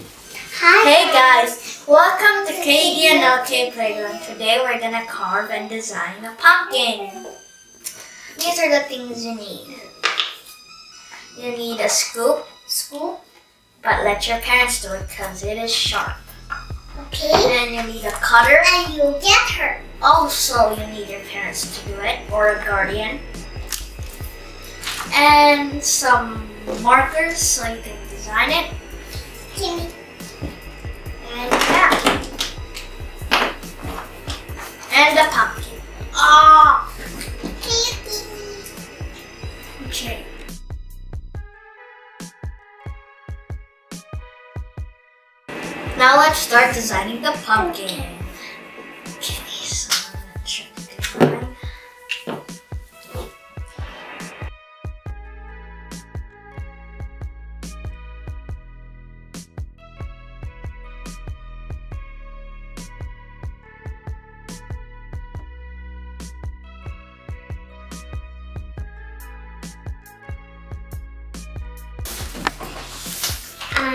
Hi. Hey guys, welcome to KD and LK Playground. Today we're gonna carve and design a pumpkin. These are the things you need. You need a scoop, scoop, but let your parents do it because it is sharp. Okay. And you need a cutter. And you get her. Also, you need your parents to do it or a guardian. And some markers so you can design it. And yeah. And the pumpkin. Ah! Okay. Now let's start designing the pumpkin.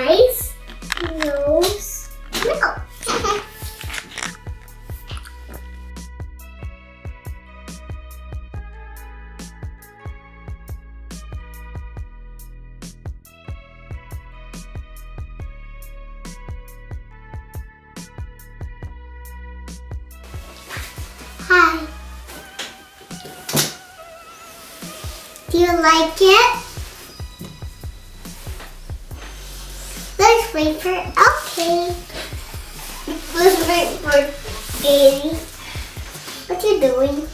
Eyes. Nose. Mouth. Hi. Do you like it? Let's wait for okay. Let's wait for Daddy. What you doing?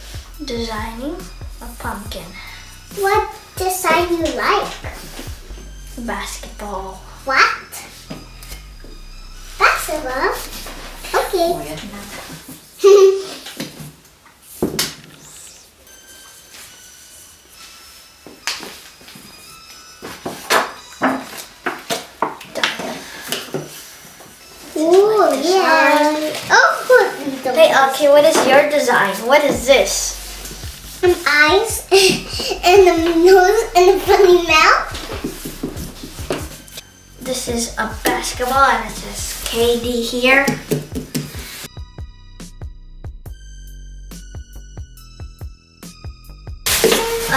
Designing a pumpkin. What design you like? Basketball. What? Basketball. Okay. Oh yeah. Oh, Hey, okay, what is your design? What is this? Some eyes and the nose and the funny mouth. This is a basketball and it says KD here.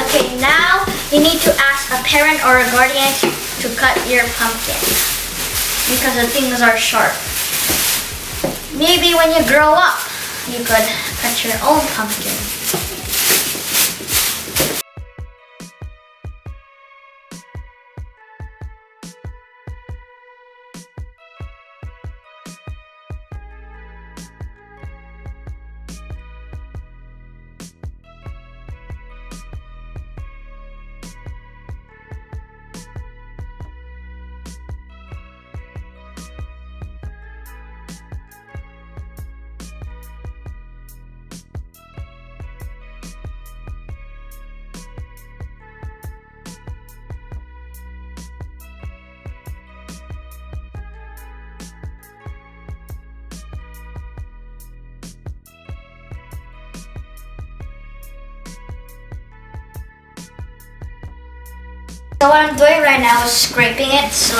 Okay, now you need to ask a parent or a guardian to cut your pumpkin because the things are sharp. Maybe when you grow up, you could cut your own pumpkin. So what I'm doing right now is scraping it, so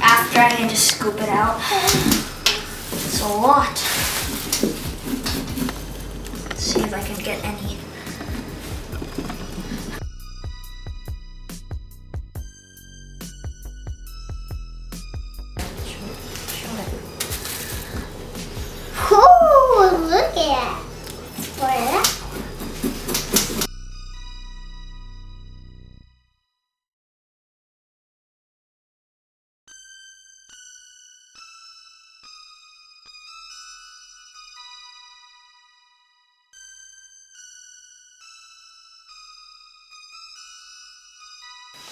after I can just scoop it out. It's a lot. Let's see if I can get any. Oh, look at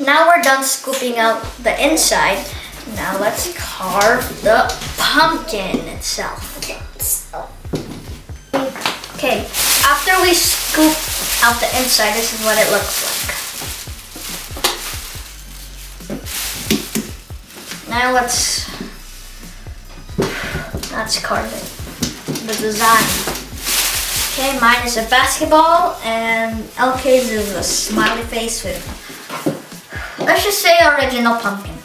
Now we're done scooping out the inside. Now let's carve the pumpkin itself. Okay, after we scoop out the inside, this is what it looks like. Now let's let's carve it. The design. Okay, mine is a basketball and LK's is a smiley face with let's just say original pumpkin.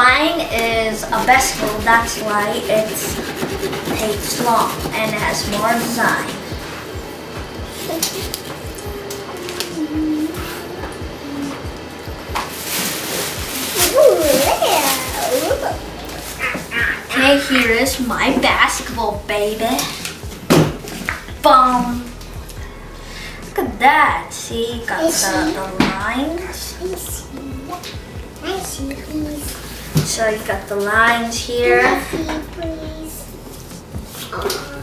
Mine is a basketball, that's why it's takes long and has more design. Okay, here is my basketball, baby. Boom. Look at that. See, got the, the lines. I see. I see. So you got the lines here. Please. Aw.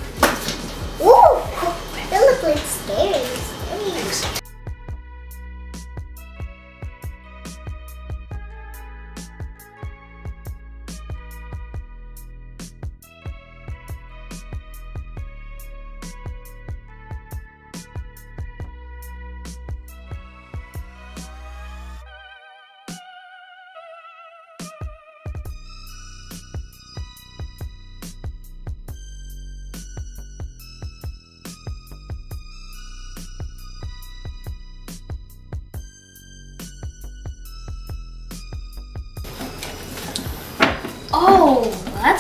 Ooh, oh, they look like stairs. Scary.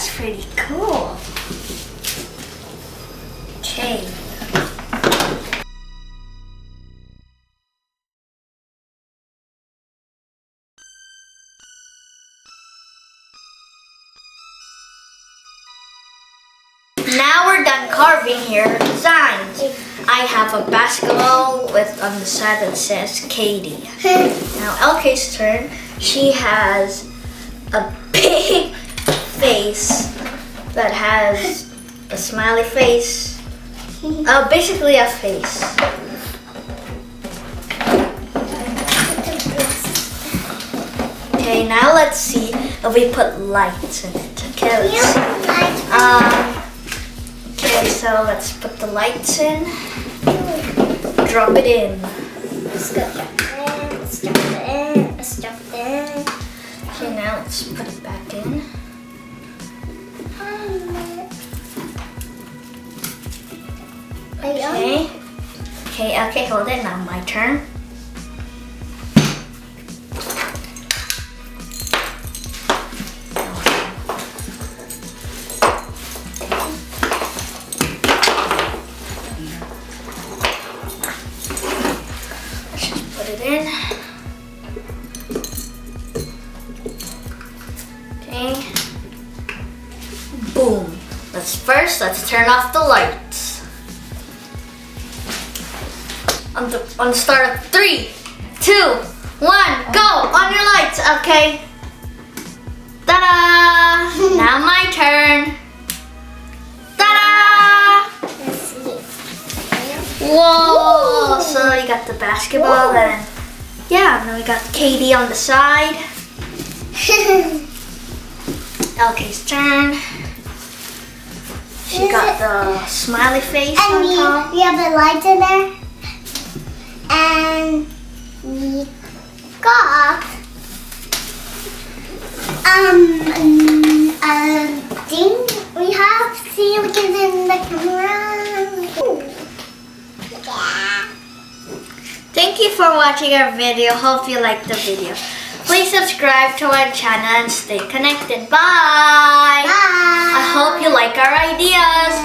That's pretty cool. Okay. Now we're done carving here designs. I have a basketball with on the side that says KD. Hmm. Now LK's turn. She has a face that has a smiley face. Uh, basically a face. Okay, now let's see if we put lights in it. Okay, let's see. Um, okay, so let's put the lights in. Drop it in. Okay, now let's put it back in. Okay. Okay, okay, hold it. Now my turn. Let's put it in. First let's turn off the lights. On the on the start of three, two, one, go! On your lights, okay. Ta-da! now my turn. Ta-da! Whoa! So you got the basketball and yeah, and then we got KD on the side. LK's turn. She got the smiley face and on we, top. we have the lights in there. And we got um a thing we have. See, look at it in the camera. Thank you for watching our video. Hope you liked the video. Please subscribe to our channel and stay connected. Bye! Bye. I hope you like our ideas.